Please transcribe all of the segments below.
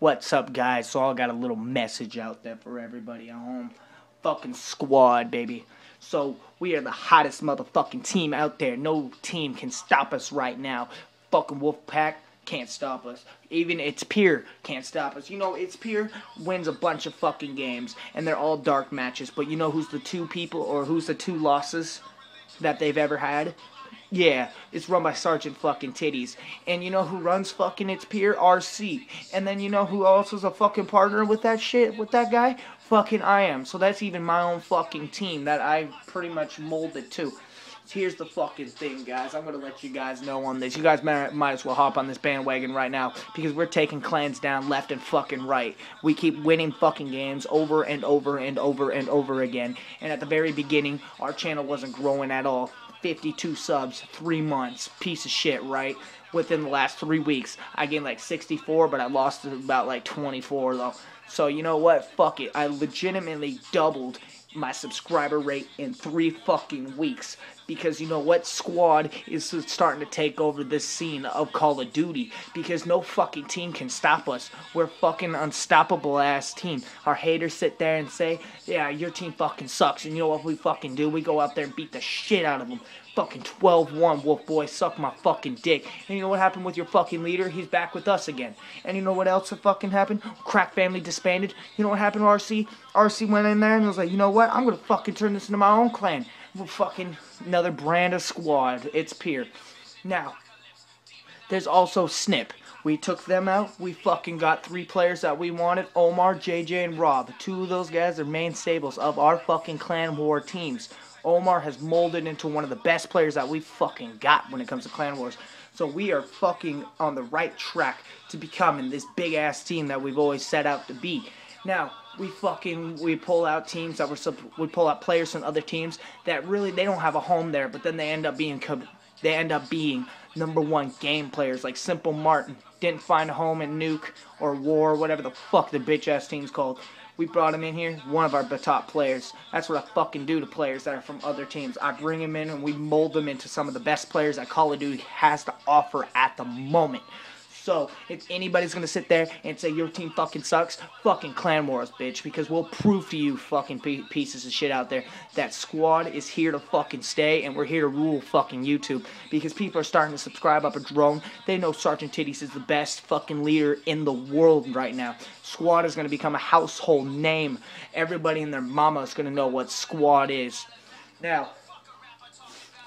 What's up, guys? So I got a little message out there for everybody at home. Fucking squad, baby. So we are the hottest motherfucking team out there. No team can stop us right now. Fucking Wolfpack can't stop us. Even its peer can't stop us. You know, its peer wins a bunch of fucking games, and they're all dark matches. But you know who's the two people, or who's the two losses that they've ever had? Yeah, it's run by Sergeant fucking Titties. And you know who runs fucking its peer? RC. And then you know who else is a fucking partner with that shit, with that guy? Fucking I am. So that's even my own fucking team that I pretty much molded to. Here's the fucking thing, guys. I'm gonna let you guys know on this. You guys might, might as well hop on this bandwagon right now because we're taking clans down left and fucking right. We keep winning fucking games over and over and over and over again. And at the very beginning, our channel wasn't growing at all. 52 subs, three months. Piece of shit, right? Within the last three weeks, I gained like 64, but I lost about like 24 though. So you know what? Fuck it. I legitimately doubled my subscriber rate in three fucking weeks because you know what squad is starting to take over this scene of Call of Duty because no fucking team can stop us. We're fucking unstoppable ass team. Our haters sit there and say, "Yeah, your team fucking sucks." And you know what we fucking do? We go out there and beat the shit out of them. Fucking 12-1, Wolf Boy, suck my fucking dick. And you know what happened with your fucking leader? He's back with us again. And you know what else fucking happened? Crack family disbanded. You know what happened to RC? RC went in there and was like, you know what? I'm gonna fucking turn this into my own clan. We're fucking another brand of squad. It's Pier. Now, there's also Snip. We took them out. We fucking got three players that we wanted. Omar, JJ, and Rob. Two of those guys are main stables of our fucking clan war teams. Omar has molded into one of the best players that we fucking got when it comes to clan wars. So we are fucking on the right track to becoming this big ass team that we've always set out to be. Now, we fucking we pull out teams that were we pull out players from other teams that really they don't have a home there, but then they end up being they end up being number one game players like Simple Martin didn't find a home in Nuke or War, whatever the fuck the bitch ass team's called. We brought him in here, one of our top players. That's what I fucking do to players that are from other teams. I bring him in and we mold them into some of the best players that Call of Duty has to offer at the moment. So, if anybody's gonna sit there and say your team fucking sucks, fucking Clan Wars, bitch, because we'll prove to you fucking pieces of shit out there that squad is here to fucking stay and we're here to rule fucking YouTube because people are starting to subscribe up a drone. They know Sergeant Titties is the best fucking leader in the world right now. Squad is gonna become a household name. Everybody and their mama is gonna know what squad is. Now,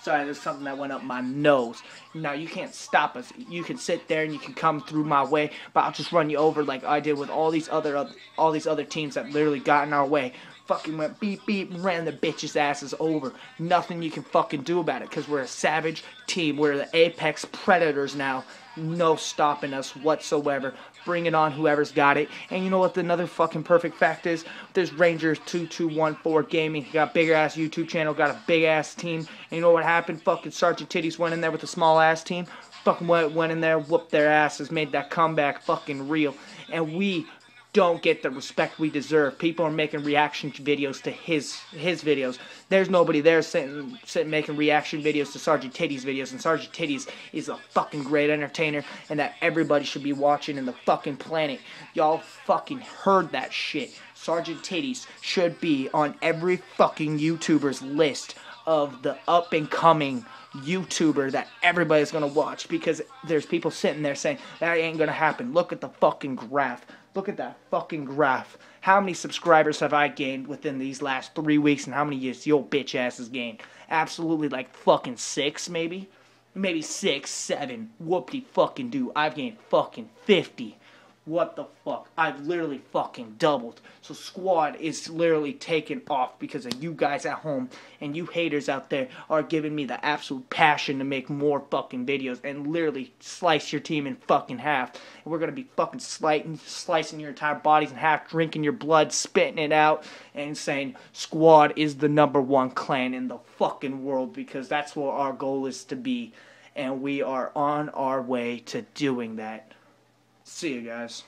Sorry, there's something that went up my nose. Now, you can't stop us. You can sit there and you can come through my way, but I'll just run you over like I did with all these other all these other teams that literally got in our way. Fucking went beep beep ran the bitches' asses over. Nothing you can fucking do about it because we're a savage team. We're the apex predators now no stopping us whatsoever. Bring it on, whoever's got it. And you know what? The another fucking perfect fact is there's Rangers two two one four gaming. He got big ass YouTube channel, got a big ass team. And you know what happened? Fucking Sergeant Titties went in there with a small ass team. Fucking went in there, whooped their asses, made that comeback fucking real. And we don't get the respect we deserve. People are making reaction videos to his his videos. There's nobody there sitting, sitting making reaction videos to Sergeant Titties videos, and Sergeant Titties is a fucking great entertainer, and that everybody should be watching in the fucking planet. Y'all fucking heard that shit. Sergeant Titties should be on every fucking YouTuber's list of the up and coming YouTuber that everybody's gonna watch because there's people sitting there saying that ain't gonna happen. Look at the fucking graph. Look at that fucking graph. How many subscribers have I gained within these last three weeks, and how many years your bitch ass has gained? Absolutely, like fucking six, maybe, maybe six, seven. Whoop de fucking do. I've gained fucking fifty what the fuck? I've literally fucking doubled. So squad is literally taken off because of you guys at home and you haters out there are giving me the absolute passion to make more fucking videos and literally slice your team in fucking half. And we're gonna be fucking slicing, slicing your entire bodies in half, drinking your blood, spitting it out, and saying squad is the number one clan in the fucking world because that's what our goal is to be. And we are on our way to doing that. See you guys.